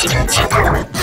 シリーズ